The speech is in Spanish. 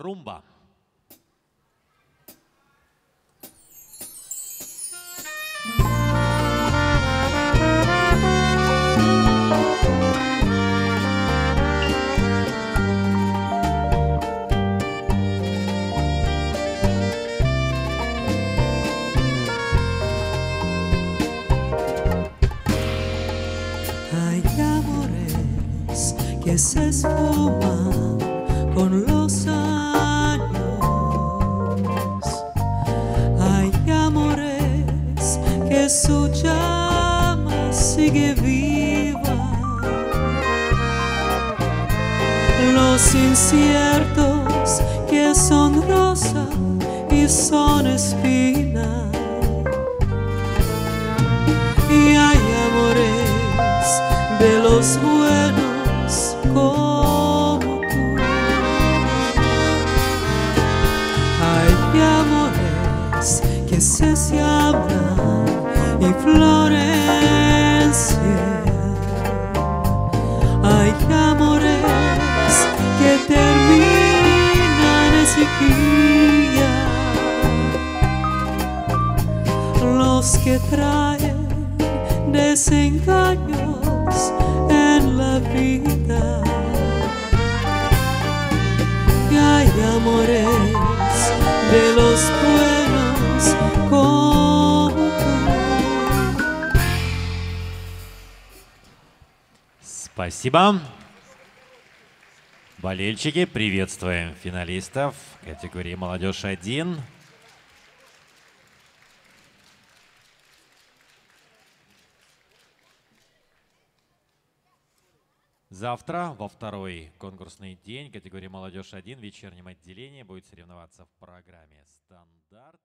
rumba. Hay amores que se esfuman con los sigue viva. Los inciertos que son rosa y son espina. Y hay amores de los buenos como tú. Hay amores que se siembran que terminan en sequía. Los que traen desengaños en la vida. Y hay amores de los buenos como tú. Спасибо. Болельщики, приветствуем финалистов категории «Молодежь-1». Завтра, во второй конкурсный день категории «Молодежь-1» в вечернем отделении будет соревноваться в программе «Стандарт».